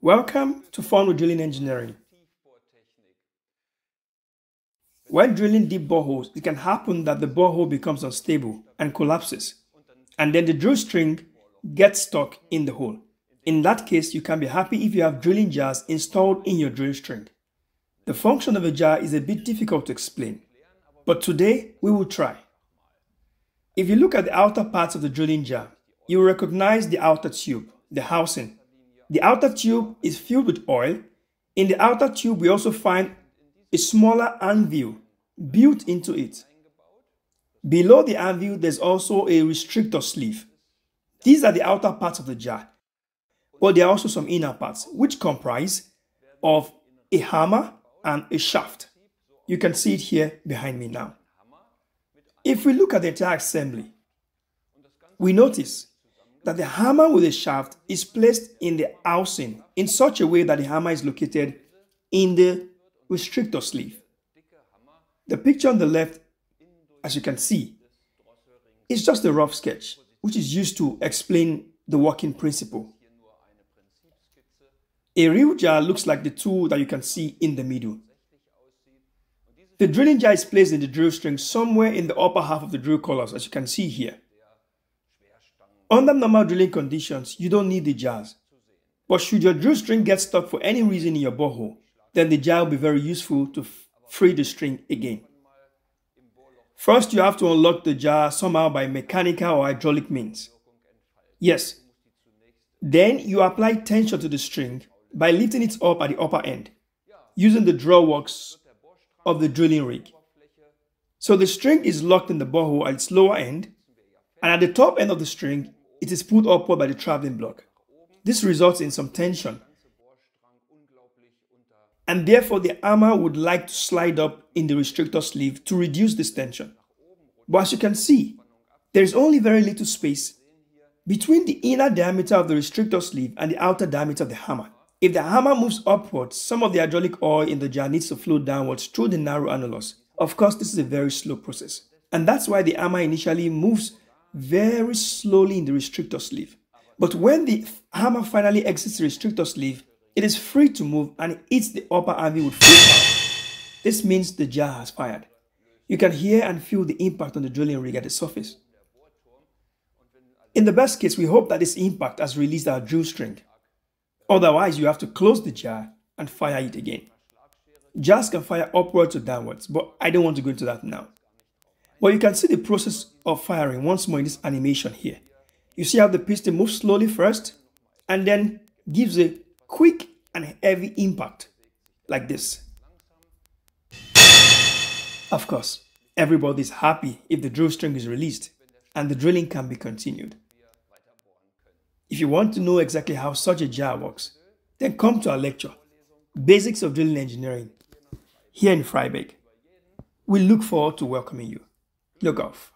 Welcome to Fun with Drilling Engineering. When drilling deep boreholes, it can happen that the borehole becomes unstable and collapses, and then the drill string gets stuck in the hole. In that case, you can be happy if you have drilling jars installed in your drill string. The function of a jar is a bit difficult to explain, but today we will try. If you look at the outer parts of the drilling jar, you will recognize the outer tube, the housing, the outer tube is filled with oil. In the outer tube, we also find a smaller anvil built into it. Below the anvil, there's also a restrictor sleeve. These are the outer parts of the jar. But there are also some inner parts, which comprise of a hammer and a shaft. You can see it here behind me now. If we look at the entire assembly, we notice that the hammer with the shaft is placed in the housing in such a way that the hammer is located in the restrictor sleeve. The picture on the left, as you can see, is just a rough sketch, which is used to explain the working principle. A real jar looks like the tool that you can see in the middle. The drilling jar is placed in the drill string somewhere in the upper half of the drill collars, as you can see here. Under normal drilling conditions, you don't need the jars. But should your drill string get stuck for any reason in your borehole, then the jar will be very useful to free the string again. First, you have to unlock the jar somehow by mechanical or hydraulic means. Yes. Then you apply tension to the string by lifting it up at the upper end, using the drawworks of the drilling rig. So the string is locked in the borehole at its lower end, and at the top end of the string, it is pulled upward by the traveling block. This results in some tension. And therefore, the hammer would like to slide up in the restrictor sleeve to reduce this tension. But as you can see, there is only very little space between the inner diameter of the restrictor sleeve and the outer diameter of the hammer. If the hammer moves upwards, some of the hydraulic oil in the jar needs to flow downwards through the narrow annulus. Of course, this is a very slow process. And that's why the hammer initially moves very slowly in the restrictor sleeve. But when the hammer finally exits the restrictor sleeve, it is free to move and it hits the upper anvil with full power. This means the jar has fired. You can hear and feel the impact on the drilling rig at the surface. In the best case, we hope that this impact has released our drill string. Otherwise, you have to close the jar and fire it again. Jars can fire upwards or downwards, but I don't want to go into that now. But you can see the process of firing once more in this animation here. You see how the piston moves slowly first and then gives a quick and heavy impact like this. Of course, everybody is happy if the drill string is released and the drilling can be continued. If you want to know exactly how such a jar works, then come to our lecture, Basics of Drilling Engineering, here in Freiberg. We look forward to welcoming you. Glück auf.